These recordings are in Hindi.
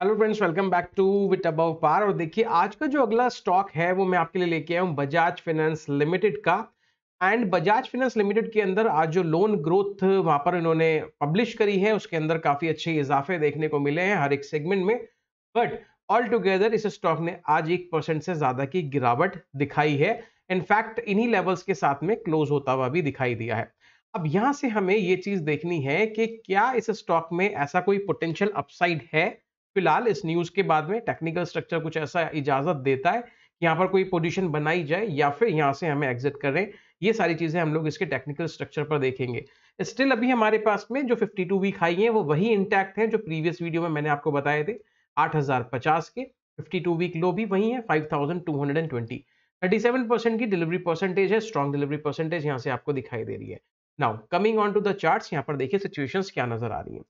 Hello friends welcome back to wit above par और देखिए, आज का जो अगला स्टॉक है, वो मैं आपके लिए लेके आया हूँ बजाज फाइनेंस लिमिटेड का। एंड बजाज फाइनेंस लिमिटेड के अंदर आज जो लोन ग्रोथ वहाँ पर इन्होंने पब्लिश करी है, उसके अंदर काफ़ी अच्छे इजाफे देखने को मिले हैं हर एक सेगमेंट में। बट ऑल टुगेदर इस स्टॉक ने आज एक परसेंट से ज़्यादा की गिरावट दिखाई है। इनफैक्ट इन्हीं लेवल्स के साथ में क्लोज होता हुआ भी दिखाई दिया है। अब यहाँ से हमें ये चीज़ देखनी है कि क्या इस स्टॉक में ऐसा कोई पोटेंशियल अपसाइड है? फ़िलहाल इस न्यूज़ के बाद में टेक्निकल स्ट्रक्चर कुछ ऐसा इजाज़त देता है यहाँ पर कोई पोजीशन बनाई जाए या फिर यहाँ से हमें एग्जिट करें। ये सारी चीज़ें हम लोग इसके टेक्निकल स्ट्रक्चर पर देखेंगे। स्टिल अभी हमारे पास में जो 52 वीक हाई है, वो वही इंटैक्ट है जो प्रीवियस वीडियो में मैंने आपको बताए थे 8050 के। 52 वीक लो भी वही है 5220 37 परसेंट की डिलीवरी परसेंटेज है स्ट्रॉन्ग डिलीवरी परसेंटेज यहाँ से आपको दिखाई दे रही है। Now coming on to the charts यहाँ पर देखिए सिचुएशंस क्या नज़र आ रही है।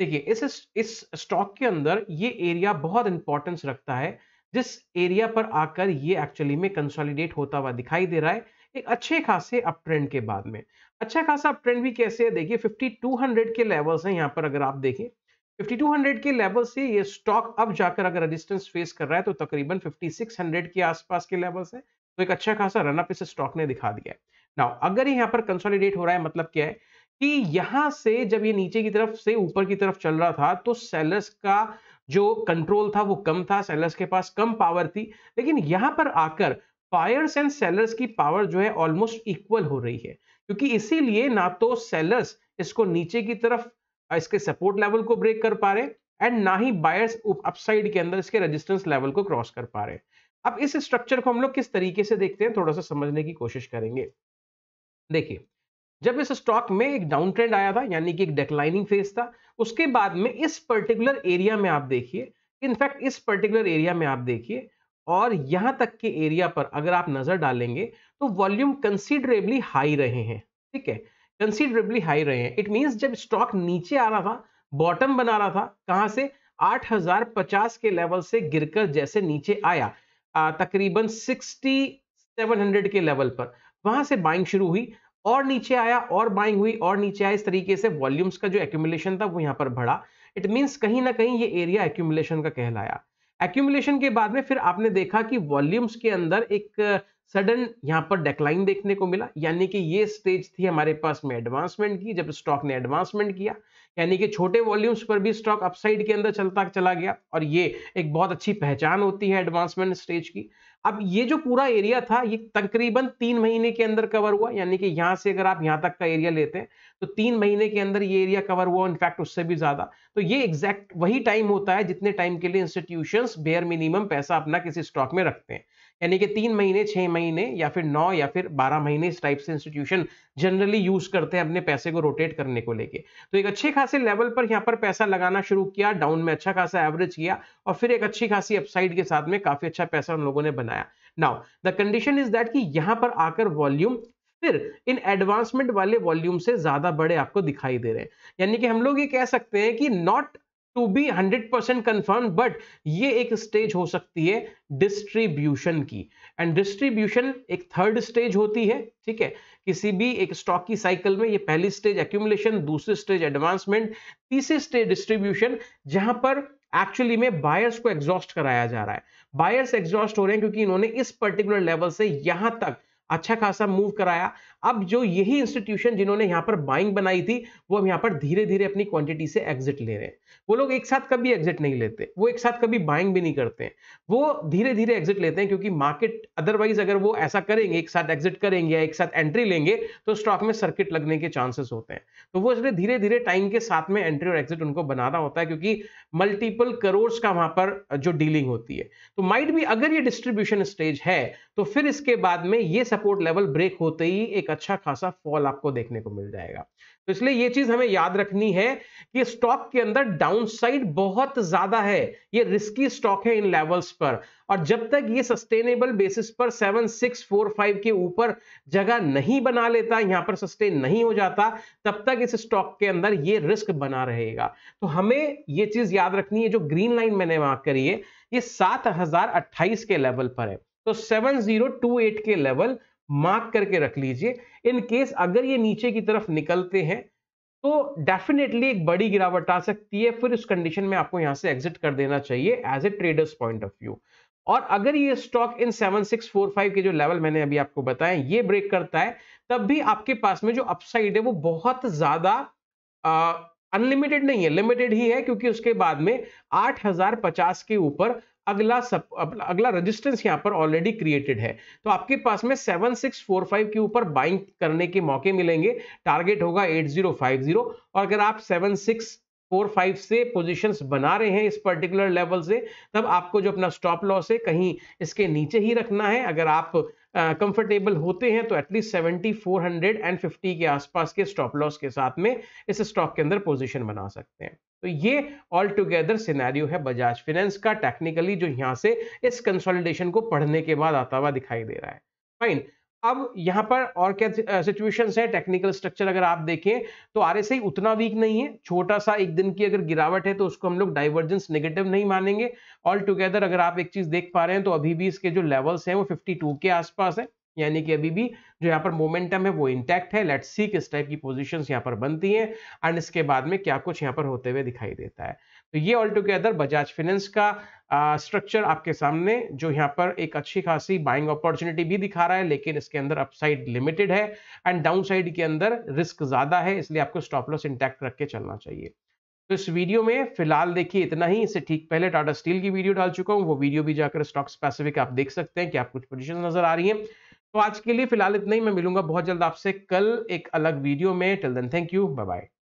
देखिए, इस इस स्टॉक के अंदर ये एरिया बहुत इंपॉर्टेंस रखता है। जिस एरिया पर आकर ये एक्चुअली में कंसोलिडेट होता हुआ दिखाई दे रहा है, एक अच्छे खासे अप ट्रेंड के बाद में। अच्छा खासा अप ट्रेंड भी कैसे है? देखिए 5200 के लेवल्स हैं यहाँ पर अगर आप देखें। 5200 के लेवल से ये स्टॉक अब जाकर अगर रेजिस्टेंस फेस कर रहा है तो तकरीबन 5600 के आसपास के लेवल्स है। तो एक अच्छा खासा रनअप इस स्टॉक ने दिखा दिया है। नाउ अगर यहाँ पर कंसोलिडेट हो रहा है मतलब क्या है? कि यहाँ से जब ये नीचे की तरफ़ से ऊपर की तरफ़ चल रहा था तो सेलर्स का जो कंट्रोल था, वो कम था, सेलर्स के पास कम पावर थी। लेकिन यहाँ पर आकर बायर्स एंड सेलर्स की पावर जो है ऑलमोस्ट इक्वल हो रही है। क्योंकि इसीलिए ना तो सेलर्स इसको नीचे की तरफ़, इसके सपोर्ट लेवल को ब्रेक कर पा रहे एंड ना ही बायर्स अपसाइड के अंदर इसके रेजिस्टेंस लेवल को क्रॉस कर पा रहे। अब इस स्ट्रक्चर को हम लोग किस तरीके से देखते हैं, थोड़ा सा समझने की कोशिश करेंगे। देखिए जब इस स्टॉक में एक डाउन ट्रेंड आया था, यानी कि एक डिक्लाइनिंग फ़ेज़ था, उसके बाद में इस पर्टिकुलर एरिया में आप देखिए इनफैक्ट इस पर्टिकुलर एरिया में आप देखिए, और यहाँ तक के एरिया पर अगर आप नज़र डालेंगे तो वॉल्यूम कंसिडरेबली हाई रहे हैं, ठीक है? कंसिडरेबली हाई रहे हैं। इट मींस जब स्टॉक नीचे आ रहा था बॉटम बना रहा था, कहाँ से? 8050 के लेवल से गिरकर जैसे नीचे आया तकरीबन 6700 के लेवल पर, वहाँ से बाइंग शुरू हुई। और नीचे आया, और बाइंग हुई, और नीचे आया। इस तरीके से वॉल्यूम्स का जो एक्यूमुलेशन था, वो यहाँ पर बढ़ा। इट मींस कहीं ना कहीं ये एरिया एक्यूमुलेशन का कहलाया। एक्यूमुलेशन के बाद में फिर आपने देखा कि वॉल्यूम्स के अंदर एक सडन यहाँ पर डेक्लाइन देखने को मिला। यानी कि ये स्टेज थी हमारे पास में एडवांसमेंट की, जब स्टॉक ने एडवांसमेंट किया। यानी कि छोटे वॉल्यूम्स पर भी स्टॉक अपसाइड के अंदर चलता, चला गया। और ये एक बहुत अच्छी पहचान होती है एडवांसमेंट स्टेज की। अब ये जो पूरा एरिया था, ये तकरीबन तीन महीने के अंदर कवर हुआ, यानी कि यहाँ से अगर आप यहाँ तक का एरिया लेते हैं तो तीन महीने के अंदर ये एरिया कवर हुआ इनफैक्ट उससे भी ज़्यादा। तो ये एग्जैक्ट वही टाइम होता है जितने टाइम के लिए इंस्टीट्यूशंस बेयर मिनिमम पैसा अपना किसी स्टॉक में रखते हैं। यानी कि तीन महीने, छह महीने या फिर नौ या फिर बारह महीने इस टाइप से इंस्टीट्यूशन जनरली यूज़ करते हैं अपने पैसे को रोटेट करने को लेके। तो एक अच्छे खासे लेवल पर यहाँ पर पैसा लगाना शुरू किया डाउन में अच्छा खासा एवरेज किया और फिर एक अच्छी खासी अपसाइड के साथ में काफ़ी अच्छा पैसा उन लोगों ने बनाया। Now the condition is that कि यहाँ पर आकर वॉल्यूम फिर इन एडवांसमेंट वाले वॉल्यूम से ज़्यादा बड़े आपको दिखाई दे रहे हैं। यानी कि हम लोग ये कह सकते हैं कि not to be hundred percent confirm but ये एक स्टेज हो सकती है डिस्ट्रीब्यूशन की। एंड डिस्ट्रीब्यूशन एक थर्ड स्टेज होती है, ठीक है? किसी भी एक स्टॉक की साइकिल में ये पहली स्टेज एक्यूमुलेशन दूसरी स्टेज एडवांसमेंट तीसरी स्टेज डिस्ट्रीब्यूशन जहाँ पर एक्चुअली में बायर्स को एग्जॉस्ट कराया जा रहा है। बायर्स एग्जॉस्ट हो रहे हैं क्योंकि इन्होंने इस पर्टिकुलर लेवल से यहाँ तक अच्छा खासा मूव कराया। अब जो यही इंस्टीट्यूशन जिन्होंने यहाँ पर बाइंग बनाई थी, वो अब यहाँ पर धीरे धीरे अपनी क्वांटिटी से एग्जिट ले रहे हैं। वो लोग एक साथ कभी एग्जिट नहीं लेते, वो एक साथ कभी बाइंग भी नहीं करते वो धीरे धीरे एग्जिट लेते हैं क्योंकि मार्केट अदरवाइज़ अगर वो ऐसा करेंगे, एक साथ एग्जिट करेंगे या एक साथ एंट्री लेंगे तो स्टॉक में सर्किट लगने के चांसेस होते हैं। तो वो इसलिए धीरे धीरे टाइम के साथ में एंट्री और एग्जिट उनको बनाना होता है क्योंकि मल्टीपल करोड़ का वहाँ पर जो डीलिंग होती है। तो माइट भी अगर ये डिस्ट्रीब्यूशन स्टेज है तो फिर इसके बाद में ये सपोर्ट लेवल ब्रेक होते ही एक अच्छा खासा फॉल आपको देखने को मिल जाएगा। तो इसलिए ये चीज़ हमें याद रखनी है कि स्टॉक के अंदर डाउनसाइड बहुत ज़्यादा है। ये रिस्की स्टॉक है इन लेवल्स पर। और जब तक ये सस्टेनेबल बेसिस पर 7645 के ऊपर जगह नहीं बना लेता, यहाँ पर सस्टेन नहीं हो जाता, तब तक इस स्टॉक के अंदर ये रिस्क बना रहेगा। तो हमें ये चीज़ याद रखनी है जो ग्रीन लाइन मैंने वहाँ करी है। ये सात हज़ार अट्ठाईस के लेवल पर है। तो 7028 के लेवल मार्क करके रख लीजिए। इन केस अगर ये नीचे की तरफ़ निकलते हैं तो डेफिनेटली एक बड़ी गिरावट आ सकती है। फिर उस कंडीशन में आपको यहाँ से एग्जिट कर देना चाहिए as a traders point of view और अगर ये स्टॉक इन 7645 के जो लेवल मैंने अभी आपको बताया, ये ब्रेक करता है, तब भी आपके पास में जो अपसाइड है, वो बहुत ज़्यादा अनलिमिटेड नहीं है। लिमिटेड ही है, क्योंकि उसके बाद में 8050 के ऊपर अगला सब अगला रेजिस्टेंस यहाँ पर ऑलरेडी क्रिएटेड है। तो आपके पास में 7645 के ऊपर बाइंग करने के मौके मिलेंगे। टारगेट होगा 8050 और अगर आप 7645 से पोजीशंस बना रहे हैं इस पर्टिकुलर लेवल से, तब आपको जो अपना स्टॉप लॉस है, कहीं इसके नीचे ही रखना है। अगर आप कंफर्टेबल होते हैं तो at least seventy four hundred and fifty के आसपास के स्टॉप लॉस के साथ में इस स्टॉक के अंदर पोजीशन बना सकते हैं। तो ये ऑल टुगेदर सिनेरियो है बजाज फिनेंस का। टेक्निकली जो यहाँ से इस कंसोलिडेशन को पढ़ने के बाद आता हुआ दिखाई दे रहा है। फाइन अब यहाँ पर और क्या सिचुएशन है टेक्निकल स्ट्रक्चर अगर आप देखें तो आरएसआई उतना वीक नहीं है। छोटा सा एक दिन की अगर गिरावट है तो उसको हम लोग डाइवर्जेंस नेगेटिव नहीं मानेंगे। ऑल टुगेदर अगर आप एक चीज़ देख पा रहे हैं तो अभी भी इसके जो लेवल्स हैं, वो 52 के आसपास है। यानी कि अभी भी जो यहाँ पर मोमेंटम है, वो इंटैक्ट है। लेट्स सी किस टाइप की पोजीशंस यहाँ पर बनती हैं। एंड इसके बाद में क्या कुछ यहाँ पर होते हुए दिखाई देता है। तो ये ऑल टुगेदर बजाज फिनेंस का स्ट्रक्चर आपके सामने, जो यहाँ पर एक अच्छी खासी बाइंग अपॉर्चुनिटी भी दिखा रहा है, लेकिन इसके अंदर अपसाइड लिमिटेड है एंड डाउन साइड के अंदर रिस्क ज़्यादा है, इसलिए आपको स्टॉप लॉस इंटैक्ट रख के चलना चाहिए। तो इस वीडियो में फ़िलहाल देखिए इतना ही इससे ठीक पहले टाटा स्टील की वीडियो डाल चुका हूँ, वो वीडियो भी जाकर स्टॉक स्पेसिफिक आप देख सकते हैं कि आप कुछ पोजिशन नज़र आ रही है। तो आज के लिए फ़िलहाल इतना ही, मैं मिलूँगा बहुत जल्द आपसे कल एक अलग वीडियो में। Till then thank you bye bye